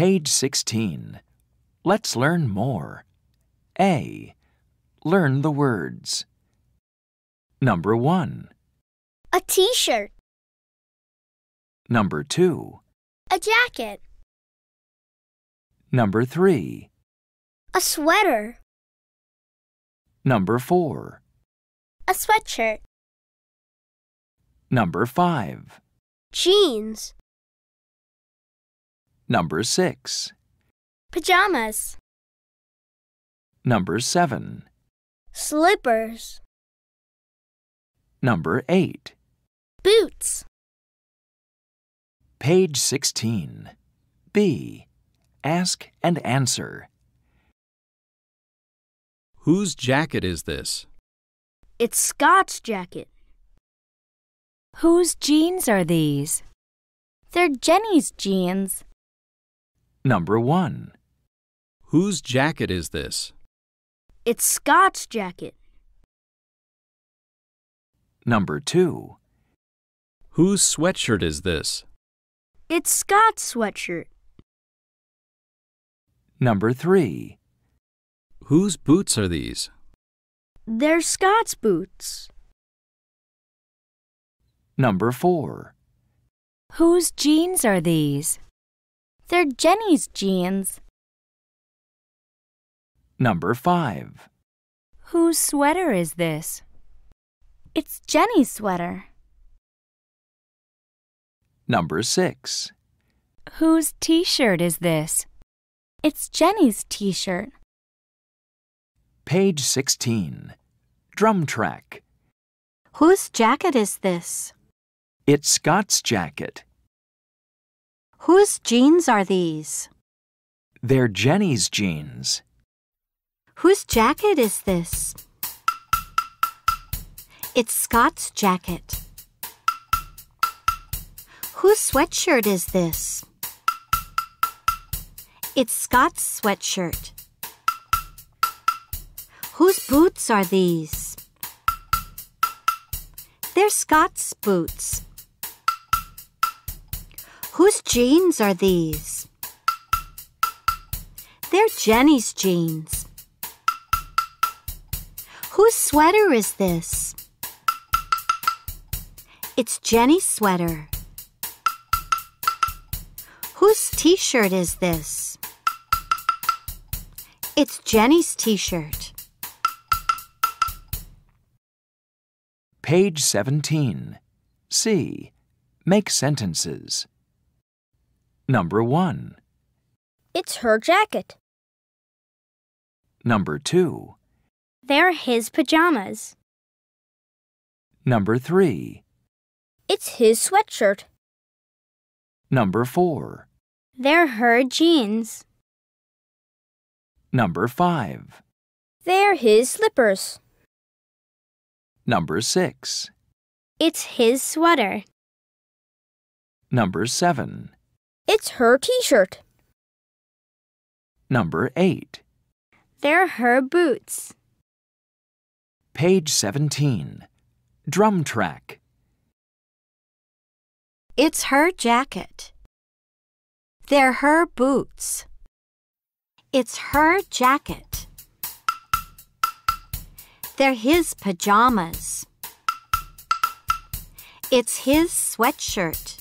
Page 16. Let's learn more. A. Learn the words. Number 1. A t-shirt. Number 2. A jacket. Number 3. A sweater. Number 4. A sweatshirt. Number 5. Jeans. Number 6. Pajamas. Number 7. Slippers. Number 8. Boots. Page 16. B. Ask and answer. Whose jacket is this? It's Scott's jacket. Whose jeans are these? They're Jenny's jeans. Number 1. Whose jacket is this? It's Scott's jacket. Number 2. Whose sweatshirt is this? It's Scott's sweatshirt. Number 3. Whose boots are these? They're Scott's boots. Number 4. Whose jeans are these? They're Jenny's jeans. Number 5. Whose sweater is this? It's Jenny's sweater. Number 6. Whose t-shirt is this? It's Jenny's t-shirt. Page 16. Drum track. Whose jacket is this? It's Scott's jacket. Whose jeans are these? They're Jenny's jeans. Whose jacket is this? It's Scott's jacket. Whose sweatshirt is this? It's Scott's sweatshirt. Whose boots are these? They're Scott's boots. Whose jeans are these? They're Jenny's jeans. Whose sweater is this? It's Jenny's sweater. Whose t shirt is this? It's Jenny's t shirt. Page 17. C. Make sentences. Number 1. It's her jacket. Number 2. They're his pajamas. Number 3. It's his sweatshirt. Number 4. They're her jeans. Number 5. They're his slippers. Number 6. It's his sweater. Number 7. It's her t-shirt. Number 8. They're her boots. Page 17. Drum track. It's her jacket. They're her boots. It's her jacket. They're his pajamas. It's his sweatshirt.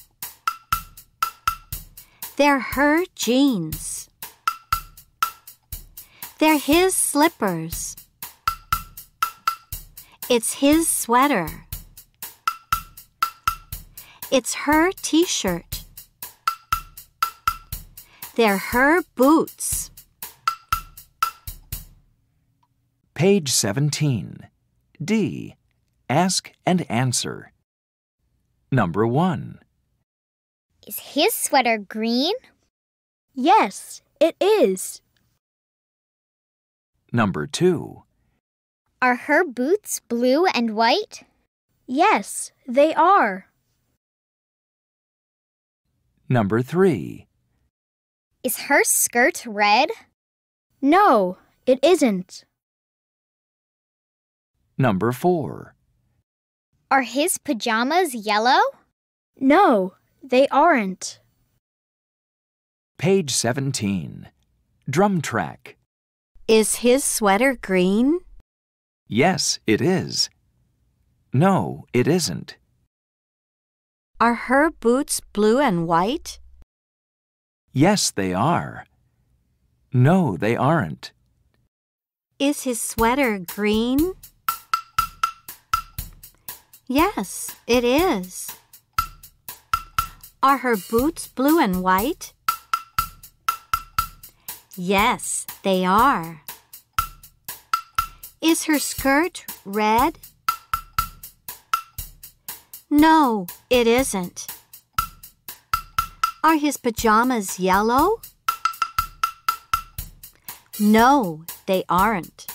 They're her jeans. They're his slippers. It's his sweater. It's her t shirt. They're her boots. Page 17. D. Ask and answer. Number 1. Is his sweater green? Yes, it is. Number 2. Are her boots blue and white? Yes, they are. Number 3. Is her skirt red? No, it isn't. Number 4. Are his pajamas yellow? No, they aren't. Page 17. Drum track. Is his sweater green? Yes, it is. No, it isn't. Are her boots blue and white? Yes, they are. No, they aren't. Is his sweater green? Yes, it is. Are her boots blue and white? Yes, they are. Is her skirt red? No, it isn't. Are his pajamas yellow? No, they aren't.